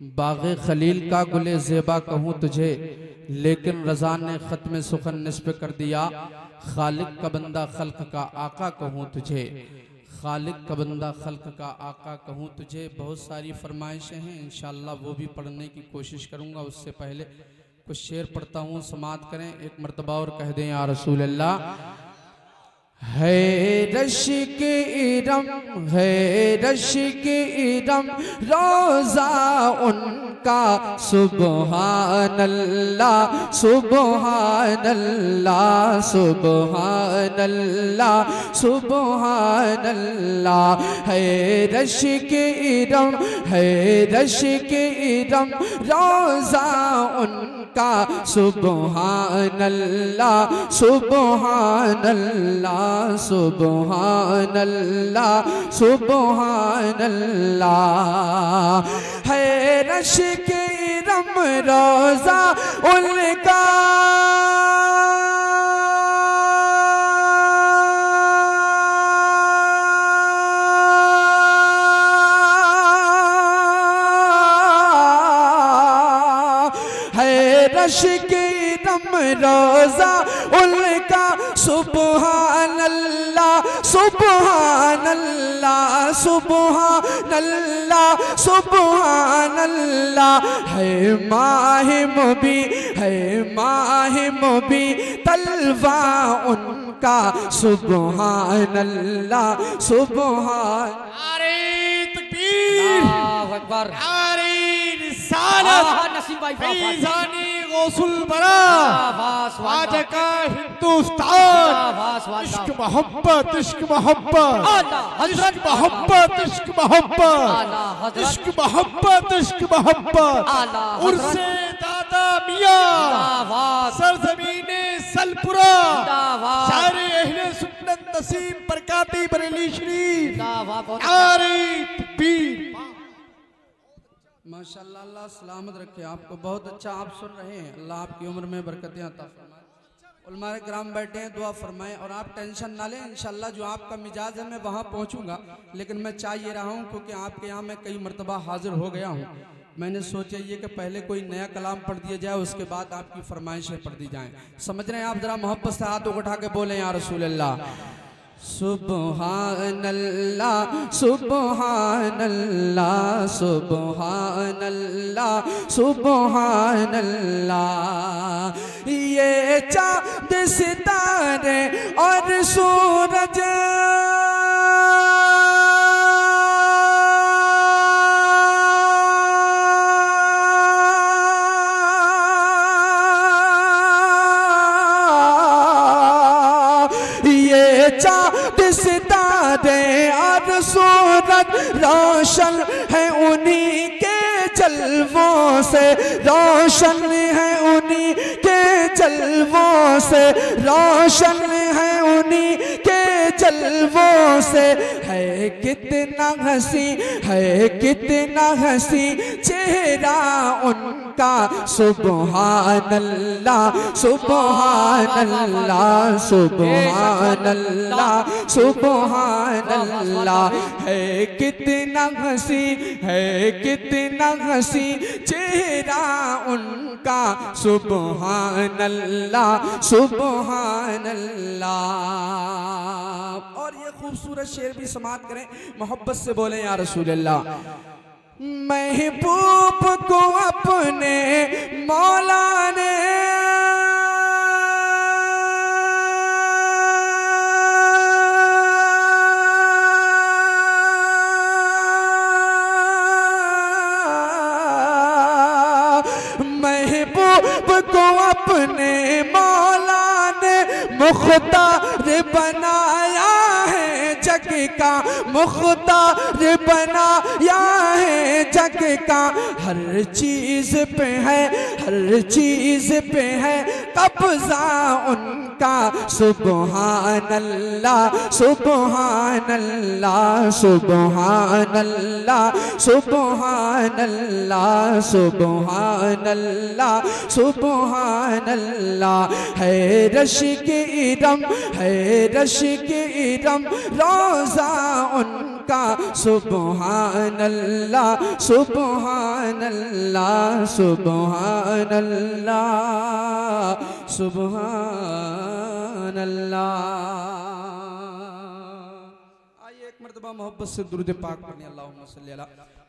باغ خلیل کا گل زیبا کہوں تجھے، لیکن رضا نے ختم سخن نسب کر دیا۔ خالق کا بندہ خلق کا آقا کہوں تجھے۔ خالق کا بندہ خلق کا آقا کہوں تجھے۔ بہت ساری فرمائشیں ہیں، انشاءاللہ وہ بھی پڑھنے کی کوشش کروں گا۔ اس سے پہلے کچھ شعر پڑھتا ہوں۔ سماعت کریں، ایک مرتبہ اور کہہ دیں، یا رسول اللہ ہے رشک ارم ہے رشک ارم روزہ ان کا سبحان اللہ سبحان اللہ سبحان اللہ سبحان اللہ ہے رشک ارم ہے رشک ارم روزہ ان کا سبحان اللہ سبحان اللہ سبحان اللہ سبحان اللہ ہے رش کے رم روزہ ان کا ہے رش کے رم روزہ ان کا سبحان اللہ سبحان اللہ سبحان اللہ سبحان اللہ ہے ماہ مبی ہے فیضانی غوث البرا آواز آج کا ہندوستان۔ عشق محبت عشق محبت۔ عشق محبت عشق محبت۔ عشق محبت عشق محبت۔ عرص دادا میاں۔ سرزمین سلپورا شاعر اہل سنت نسیم برکاتی بریلی شریف۔ بہت نعرہ تکبیر ماشاءاللہ، اللہ سلامت رکھے، آپ کو بہت اچھا آپ سن رہے ہیں۔ اللہ آپ کی عمر میں برکتیں عطا فرمائے۔ علماء کرام بیٹھے ہیں، دعا فرمائیں اور آپ ٹینشن نہ لیں، انشاءاللہ جو آپ کا مجاز ہے، میں وہاں پہنچوں گا۔ لیکن میں چاہ یہ رہا ہوں، کیونکہ آپ کے یہاں میں کئی مرتبہ حاضر ہو گیا ہوں۔ میں نے سوچا یہ کہ پہلے کوئی نیا کلام پڑھ دیا جائے، اس کے بعد آپ کی فرمائشیں پڑھ دی جائیں۔ سمجھ رہے ہیں آپ؟ ذرا محبت سے ہاتھوں اٹھا کے بولیں، یا رسول اللہ۔ سبحان اللہ سبحان اللہ سبحان اللہ سبحان اللہ یہ چاند ستارے اور سورج چاند ستارے اور سورج روشن ہے انہی کے جلووں سے، روشن ہے انہی کے جلووں سے، روشن ہے انہی کے جلووں سے۔ ہے کتنا ہنسی، ہے کتنا ہنسی۔ چہرہ ان کا۔ سبحان اللہ سبحان اللہ سبحان اللہ سبحان اللہ۔ ہے کتنا ہنسی، ہے کتنا ہنسی۔ چہرہ ان کا۔ سبحان اللہ سبحان اللہ۔ اور یہ خوبصورت شعر بھی سماعت کریں، محبت سے بولیں، یا رسول اللہ۔ محبوب کو اپنے مولا نے محبوب کو اپنے مولا نے مختار بنایا ہے جگ کا، مختار بنایا ہے جگ کا۔ ہر چیز پہ ہے، ہر چیز پہ ہے۔ قبضہ ان کا سبحان اللہ سبحان اللہ سبحان اللہ سبحان اللہ سبحان اللہ سبحان اللہ ہے رش کے ارم ہے رش کے ارم روزہ کا سبحان اللہ سبحان اللہ سبحان اللہ سبحان اللہ آئیے ایک مرتبہ محبت سے درود پاک پڑھنے۔ اللہم صلی اللہ